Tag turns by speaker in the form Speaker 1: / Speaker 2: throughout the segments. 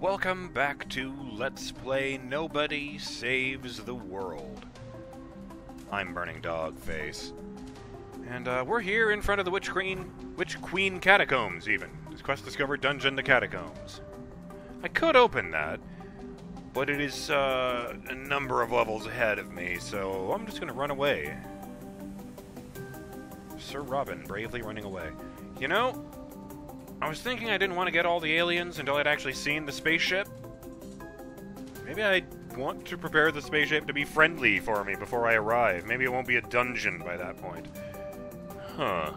Speaker 1: Welcome back to Let's Play Nobody Saves the World. I'm Burning Dog Face. And uh, we're here in front of the Witch Queen, Witch Queen Catacombs, even. This quest discovered dungeon, the Catacombs. I could open that, but it is uh, a number of levels ahead of me, so I'm just gonna run away. Sir Robin bravely running away. You know, I was thinking I didn't want to get all the aliens until I'd actually seen the spaceship. Maybe I want to prepare the spaceship to be friendly for me before I arrive. Maybe it won't be a dungeon by that point. Huh.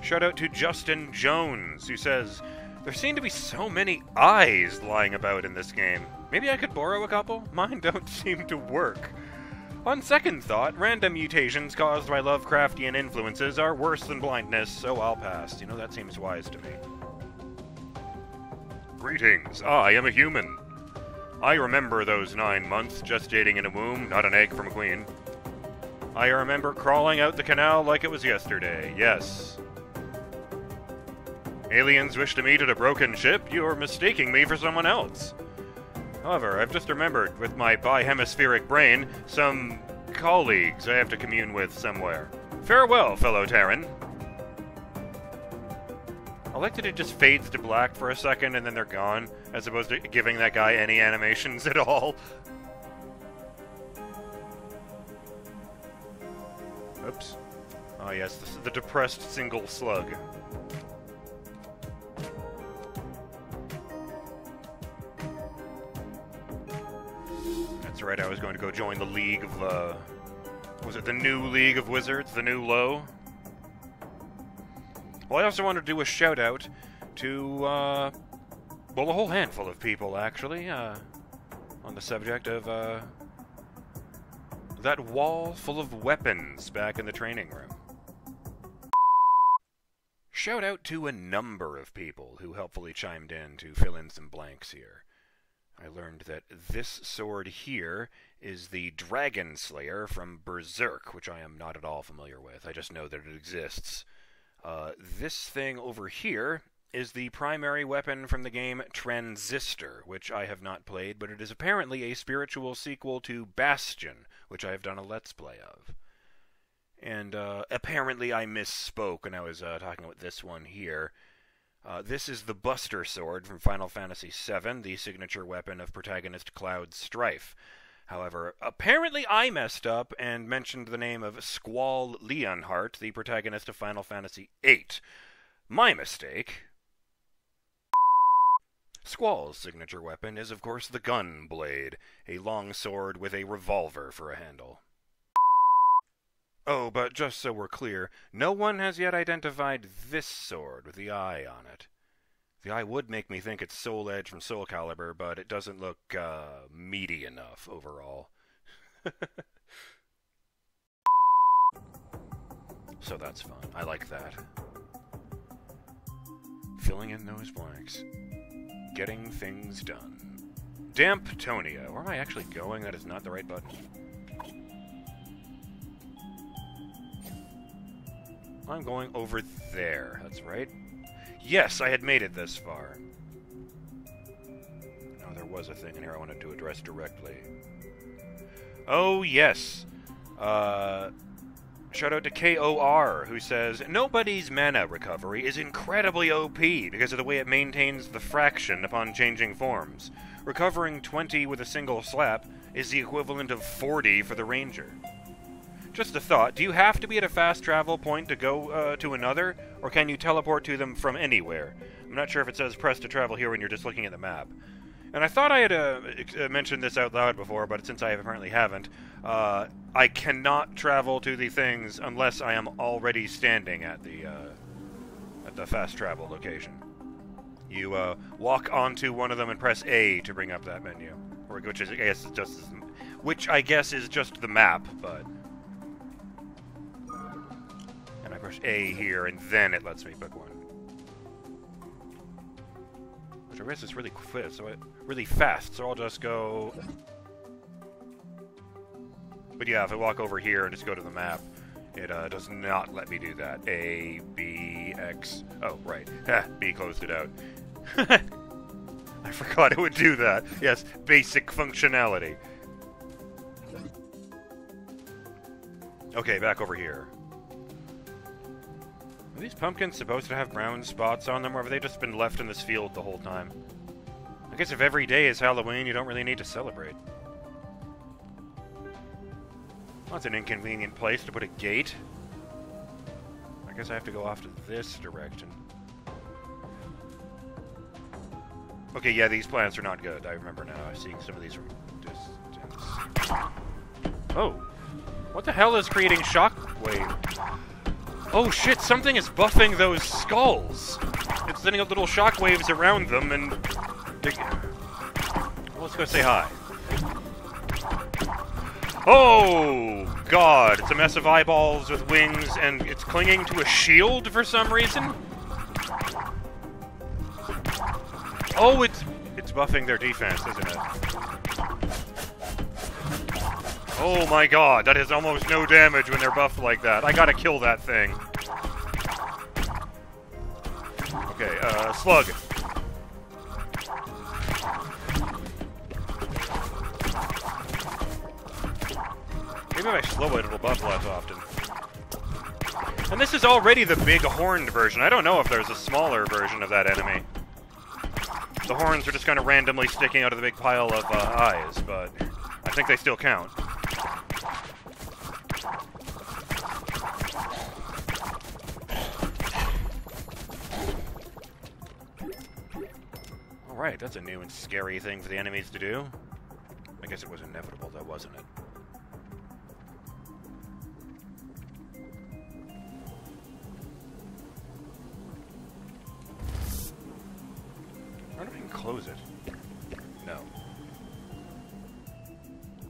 Speaker 1: Shout out to Justin Jones, who says, There seem to be so many eyes lying about in this game. Maybe I could borrow a couple? Mine don't seem to work. On second thought, random mutations caused by Lovecraftian influences are worse than blindness, so I'll pass. You know, that seems wise to me. Greetings, I am a human. I remember those nine months gestating in a womb, not an egg from a queen. I remember crawling out the canal like it was yesterday, yes. Aliens wish to meet at a broken ship? You're mistaking me for someone else. However, I've just remembered, with my bihemispheric brain, some colleagues I have to commune with somewhere. Farewell, fellow Terran. I like that it just fades to black for a second and then they're gone, as opposed to giving that guy any animations at all. Oops. Oh yes, this is the depressed single slug. That's right, I was going to go join the League of, uh... Was it the new League of Wizards? The new low? Well, I also want to do a shout out to, uh... Well, a whole handful of people, actually, uh... On the subject of, uh... That wall full of weapons back in the training room. Shout out to a number of people who helpfully chimed in to fill in some blanks here. I learned that this sword here is the Dragon Slayer from Berserk, which I am not at all familiar with. I just know that it exists. Uh, this thing over here is the primary weapon from the game Transistor, which I have not played, but it is apparently a spiritual sequel to Bastion, which I have done a Let's Play of. And uh, apparently I misspoke when I was uh, talking about this one here. Uh, this is the Buster Sword from Final Fantasy VII, the signature weapon of protagonist Cloud Strife. However, apparently I messed up and mentioned the name of Squall Leonhart, the protagonist of Final Fantasy VIII. My mistake. Squall's signature weapon is, of course, the Gun Blade, a long sword with a revolver for a handle. Oh, but just so we're clear, no one has yet identified this sword with the eye on it. The eye would make me think it's Soul Edge from Soul Calibur, but it doesn't look uh, meaty enough overall. so that's fun. I like that. Filling in those blanks. Getting things done. Damptonia. Where am I actually going? That is not the right button. I'm going over there. That's right. Yes, I had made it this far. Now, there was a thing in here I wanted to address directly. Oh, yes. Uh, shout out to KOR, who says, Nobody's mana recovery is incredibly OP because of the way it maintains the fraction upon changing forms. Recovering 20 with a single slap is the equivalent of 40 for the Ranger. Just a thought. Do you have to be at a fast travel point to go uh, to another, or can you teleport to them from anywhere? I'm not sure if it says press to travel here when you're just looking at the map. And I thought I had uh, mentioned this out loud before, but since I apparently haven't, uh, I cannot travel to the things unless I am already standing at the uh, at the fast travel location. You uh, walk onto one of them and press A to bring up that menu, which is I guess just which I guess is just the map, but A here, and then it lets me pick one. Which I guess is really quick, so it, really fast, so I'll just go... But yeah, if I walk over here and just go to the map, it uh, does not let me do that. A, B, X... Oh, right. B closed it out. I forgot it would do that. Yes, basic functionality. Okay, back over here. Are these pumpkins supposed to have brown spots on them, or have they just been left in this field the whole time? I guess if every day is Halloween, you don't really need to celebrate. Well, that's an inconvenient place to put a gate. I guess I have to go off to this direction. Okay, yeah, these plants are not good. I remember now. I'm seeing some of these from distance. Oh. What the hell is creating shockwave? Oh shit, something is buffing those skulls! It's sending out little shockwaves around them and... Well, let's go say hi. Oh, God. It's a mess of eyeballs with wings, and it's clinging to a shield for some reason? Oh, it's it's buffing their defense, isn't it? Oh my god, that is almost no damage when they're buffed like that. I gotta kill that thing. Okay, uh, slug. Maybe if I slow it, it'll buff less often. And this is already the big horned version. I don't know if there's a smaller version of that enemy. The horns are just kind of randomly sticking out of the big pile of uh, eyes, but I think they still count. Alright, that's a new and scary thing for the enemies to do. I guess it was inevitable, though, wasn't it? I wonder if I can close it. No.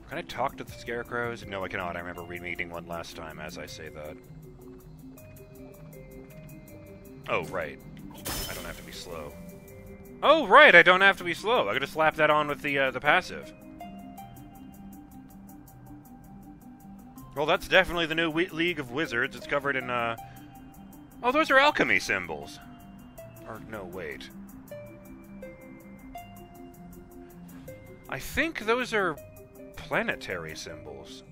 Speaker 1: Can I talk to the scarecrows? No, I cannot. I remember re-meeting one last time as I say that. Oh, right. I don't have to be slow. Oh, right, I don't have to be slow. I could just slap that on with the, uh, the passive. Well, that's definitely the new we League of Wizards. It's covered in, uh... Oh, those are alchemy symbols. Or, no, wait. I think those are planetary symbols.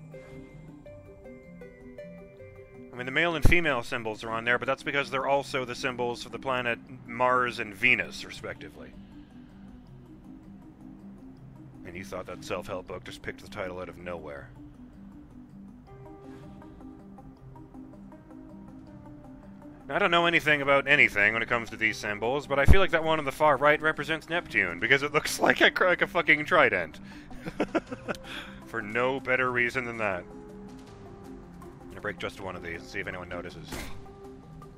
Speaker 1: I mean, the male and female symbols are on there, but that's because they're also the symbols for the planet Mars and Venus, respectively. And you thought that self-help book just picked the title out of nowhere. I don't know anything about anything when it comes to these symbols, but I feel like that one on the far right represents Neptune, because it looks like a, like a fucking trident. For no better reason than that. Gonna break just one of these and see if anyone notices.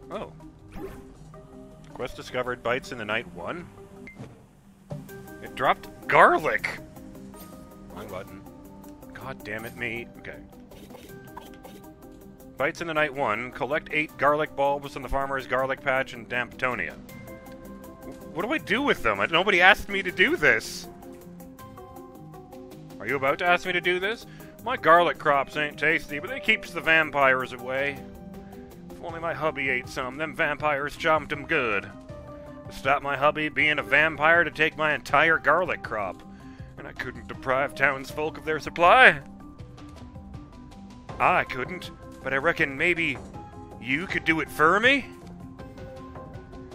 Speaker 1: Oh. Quest discovered bites in the night one? It dropped garlic! Wrong button. God damn it, me. Okay. Bites in the Night 1. Collect 8 garlic bulbs from the farmer's garlic patch in Damptonia. What do I do with them? Nobody asked me to do this. Are you about to ask me to do this? My garlic crops ain't tasty, but they keeps the vampires away. If only my hubby ate some, them vampires chomped 'em good. To stop my hubby being a vampire to take my entire garlic crop, and I couldn't deprive townsfolk of their supply. I couldn't, but I reckon maybe you could do it for me?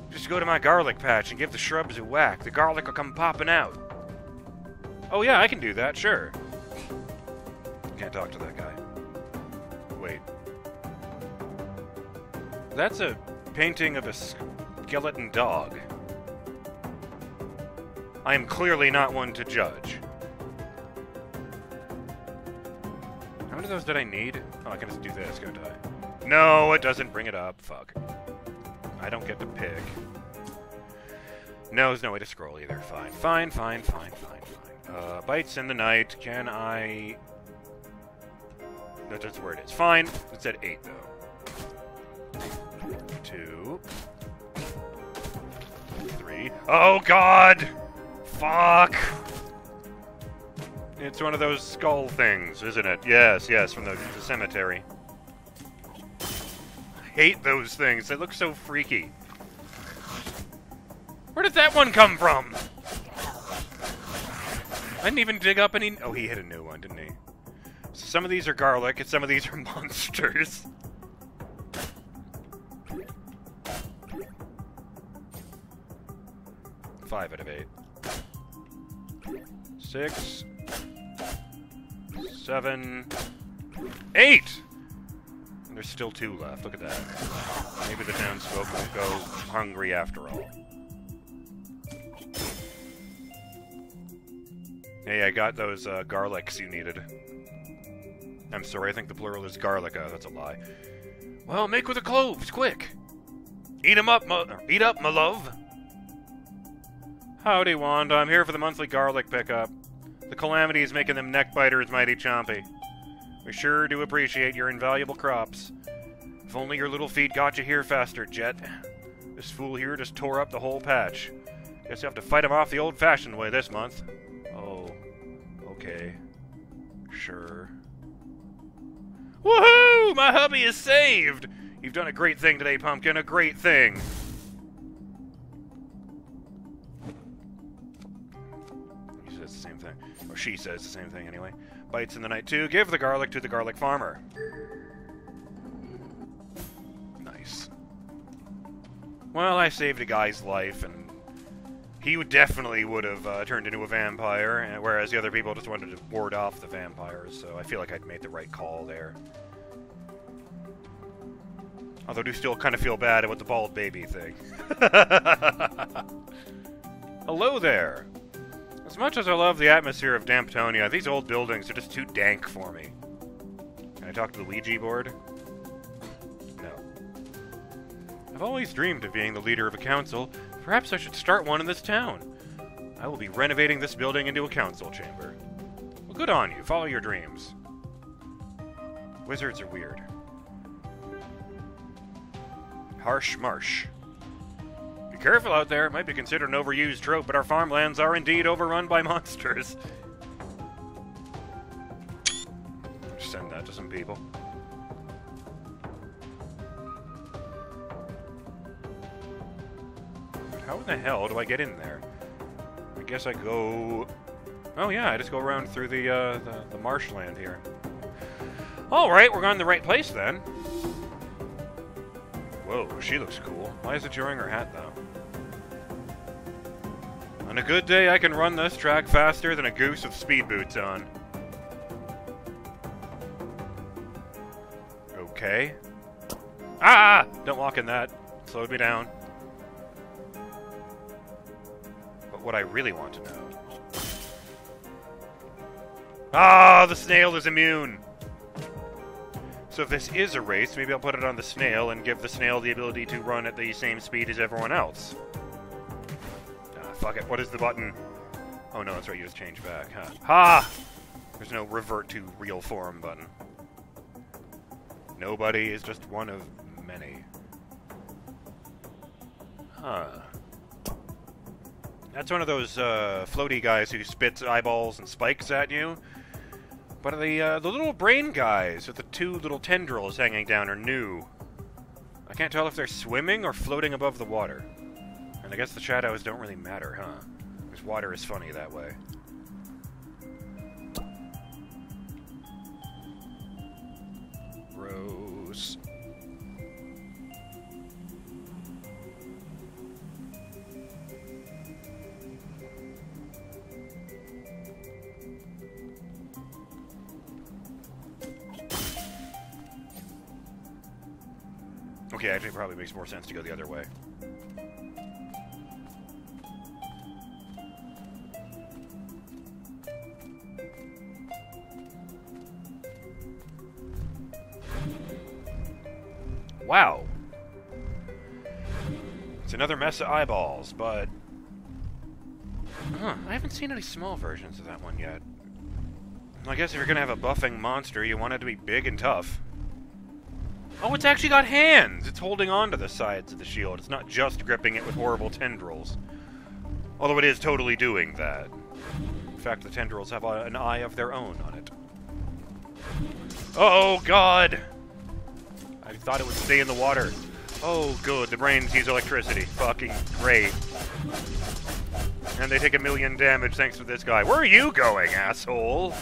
Speaker 1: Just go to my garlic patch and give the shrubs a whack. The garlic will come popping out. Oh yeah, I can do that, sure. Can't talk to that guy. Wait. That's a painting of a skeleton dog. I am clearly not one to judge. How many of those did I need? Oh, I can just do this, can't I? No, it doesn't bring it up. Fuck. I don't get to pick. No, there's no way to scroll either. Fine, fine, fine, fine, fine, fine. Uh, bites in the night. Can I... That's just where it is. Fine. It's at 8, though. Two. Three. Oh, God! Fuck! It's one of those skull things, isn't it? Yes, yes, from the, the cemetery. I hate those things. They look so freaky. Where did that one come from? I didn't even dig up any... Oh, he hit a new one, didn't he? So some of these are garlic, and some of these are monsters. Five out of eight. Six. Seven. Eight! And there's still two left. Look at that. Maybe the townsfolk won't go hungry after all. Hey, I got those uh, garlics you needed. I'm sorry, I think the plural is garlica. That's a lie. Well, make with the cloves, quick. Eat 'em up, ma- eat up, my love. Howdy, Wanda. I'm here for the monthly garlic pickup. The calamity is making them neck biters mighty chompy. We sure do appreciate your invaluable crops. If only your little feet got you here faster, Jet. This fool here just tore up the whole patch. Guess you have to fight him off the old-fashioned way this month. Oh, okay. Sure. Woohoo! My hubby is saved! You've done a great thing today, Pumpkin. A great thing. He says the same thing. Or she says the same thing, anyway. Bites in the night, too. Give the garlic to the garlic farmer. Nice. Well, I saved a guy's life, and he definitely would have uh, turned into a vampire, whereas the other people just wanted to ward off the vampires, so I feel like I'd made the right call there. Although I do still kind of feel bad about the bald baby thing. Hello there! As much as I love the atmosphere of Damptonia, these old buildings are just too dank for me. Can I talk to the Ouija board? No. I've always dreamed of being the leader of a council. Perhaps I should start one in this town. I will be renovating this building into a council chamber. Well, good on you. Follow your dreams. Wizards are weird. Harsh Marsh. Be careful out there. It might be considered an overused trope, but our farmlands are indeed overrun by monsters. Send that to some people. In the hell do I get in there? I guess I go... Oh yeah, I just go around through the, uh, the, the marshland here. Alright, we're going the right place then. Whoa, she looks cool. Why is it wearing her hat, though? On a good day, I can run this track faster than a goose with speed boots on. Okay. Ah! Don't walk in that. Slowed me down. What I really want to know... Ah! The snail is immune! So if this is a race, maybe I'll put it on the snail and give the snail the ability to run at the same speed as everyone else. Ah, fuck it. What is the button? Oh no, that's right. You just change back, huh? Ha! There's no revert to real form button. Nobody is just one of many. Huh. That's one of those uh, floaty guys who spits eyeballs and spikes at you. But the uh, the little brain guys with the two little tendrils hanging down are new. I can't tell if they're swimming or floating above the water. And I guess the shadows don't really matter, huh? Because water is funny that way. Gross. Okay, actually, it probably makes more sense to go the other way. Wow. It's another mess of eyeballs, but... Huh, I haven't seen any small versions of that one yet. I guess if you're gonna have a buffing monster, you want it to be big and tough. Oh, it's actually got hands! It's holding on to the sides of the shield. It's not just gripping it with horrible tendrils. Although it is totally doing that. In fact, the tendrils have an eye of their own on it. Oh, God! I thought it would stay in the water. Oh, good. The brains use electricity. Fucking great. And they take a million damage thanks to this guy. Where are you going, asshole?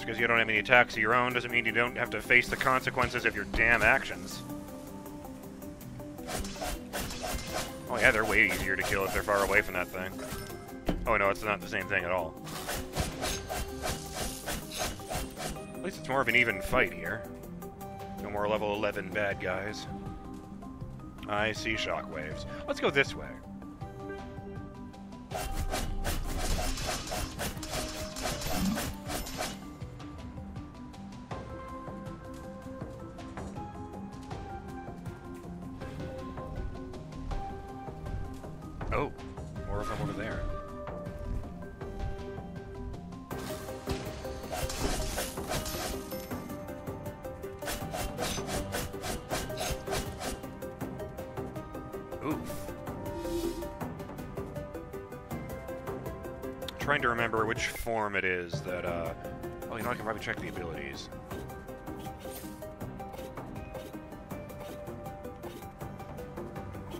Speaker 1: Just because you don't have any attacks of your own doesn't mean you don't have to face the consequences of your damn actions. Oh yeah, they're way easier to kill if they're far away from that thing. Oh no, it's not the same thing at all. At least it's more of an even fight here. No more level 11 bad guys. I see shockwaves. Let's go this way. Trying to remember which form it is that, uh... Oh, you know, I can probably check the abilities.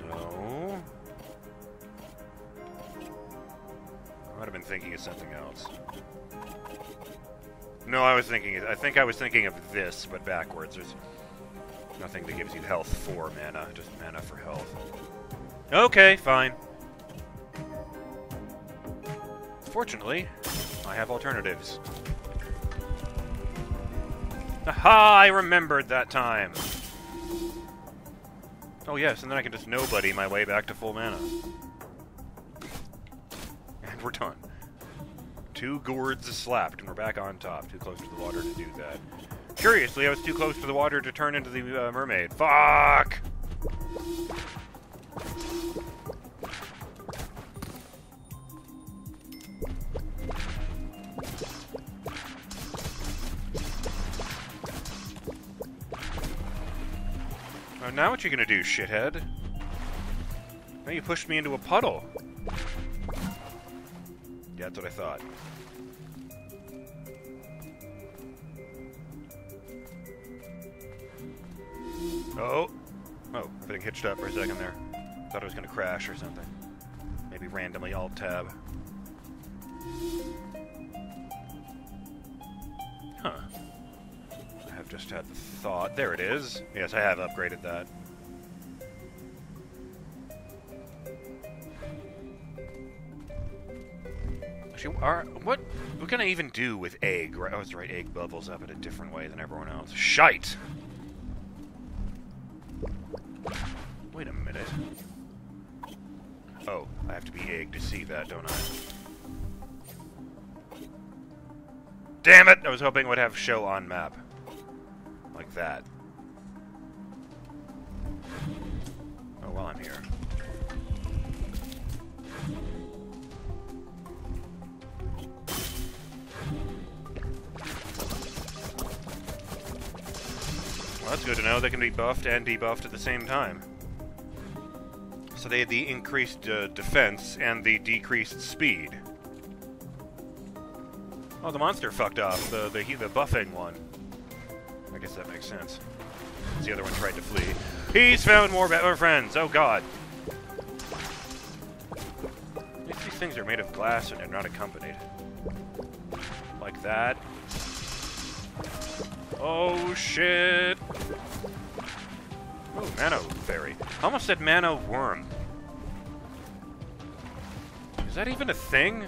Speaker 1: No. I might have been thinking of something else. No, I was thinking... I think I was thinking of this, but backwards. There's nothing that gives you health for mana, just mana for health. Okay, fine. Fortunately, I have alternatives. Aha! I remembered that time! Oh yes, and then I can just nobody my way back to full mana. And we're done. Two gourds slapped, and we're back on top. Too close to the water to do that. Curiously, I was too close to the water to turn into the uh, mermaid. Fuck! Now what you gonna do, shithead? Now you pushed me into a puddle. Yeah, that's what I thought. Oh. Oh, everything hitched up for a second there. Thought it was gonna crash or something. Maybe randomly alt tab. Huh. Just had the thought. There it is. Yes, I have upgraded that. Actually, are, what what can I even do with egg? Right, oh, that's right. Egg bubbles up in a different way than everyone else. Shite. Wait a minute. Oh, I have to be egg to see that, don't I? Damn it! I was hoping it would have show on map. Like that. Oh, well, I'm here. Well, that's good to know. They can be buffed and debuffed at the same time. So they had the increased uh, defense and the decreased speed. Oh, the monster fucked off. The the the buffing one. I guess that makes sense. The other one tried to flee. He's found more better friends. Oh god. These things are made of glass and are not accompanied. Like that. Oh shit. Oh, Mano Fairy. I almost said Mano Worm. Is that even a thing?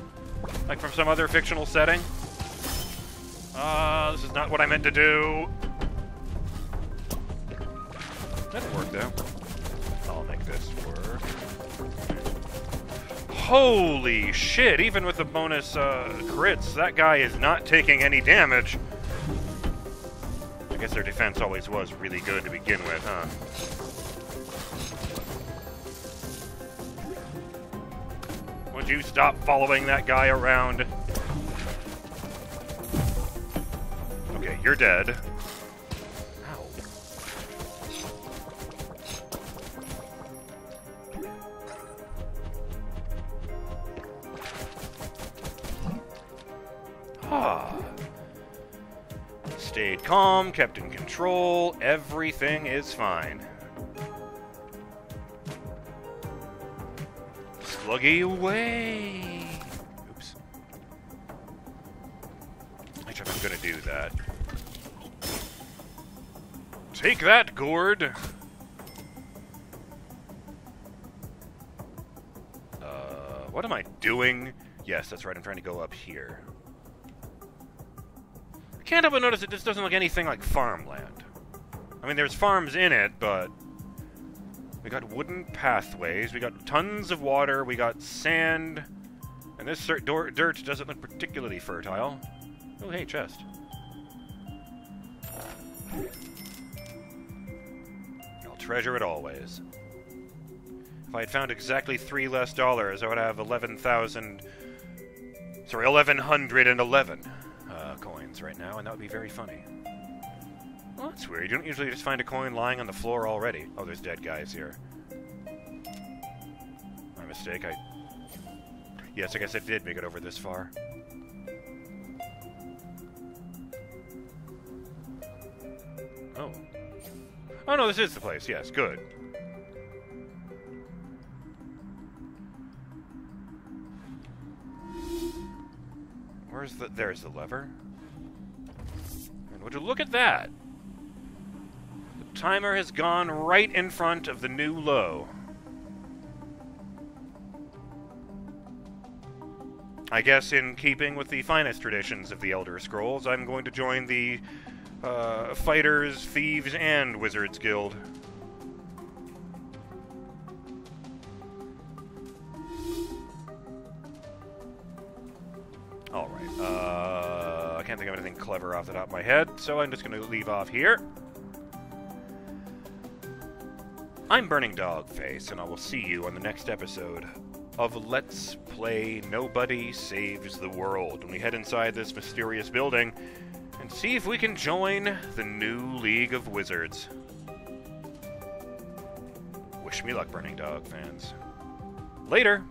Speaker 1: Like from some other fictional setting? Ah, uh, this is not what I meant to do. That'll work, though. I'll make this work. Holy shit, even with the bonus uh, crits, that guy is not taking any damage. I guess their defense always was really good to begin with, huh? Would you stop following that guy around? Okay, you're dead. Calm, kept in control, everything is fine. Sluggy away! Oops. Actually, I'm gonna do that. Take that, Gourd! Uh, what am I doing? Yes, that's right, I'm trying to go up here. Can't help but notice that this doesn't look anything like farmland. I mean, there's farms in it, but... We got wooden pathways, we got tons of water, we got sand... And this dirt doesn't look particularly fertile. Oh, hey, chest. I'll treasure it always. If I had found exactly three less dollars, I would have 11,000... Sorry, 1,111 uh, coins right now, and that would be very funny. Well, that's weird. You don't usually just find a coin lying on the floor already. Oh, there's dead guys here. My mistake. I... Yes, I guess I did make it over this far. Oh. Oh, no, this is the place. Yes, good. Where's the... There's the lever. Would you look at that? The timer has gone right in front of the new low. I guess in keeping with the finest traditions of the Elder Scrolls, I'm going to join the uh, Fighters, Thieves, and Wizards Guild. Alright, uh, I can't think of anything clever off the top of my head, so I'm just going to leave off here. I'm Burning Dogface, and I will see you on the next episode of Let's Play Nobody Saves the World. When we head inside this mysterious building and see if we can join the new League of Wizards. Wish me luck, Burning Dog fans. Later!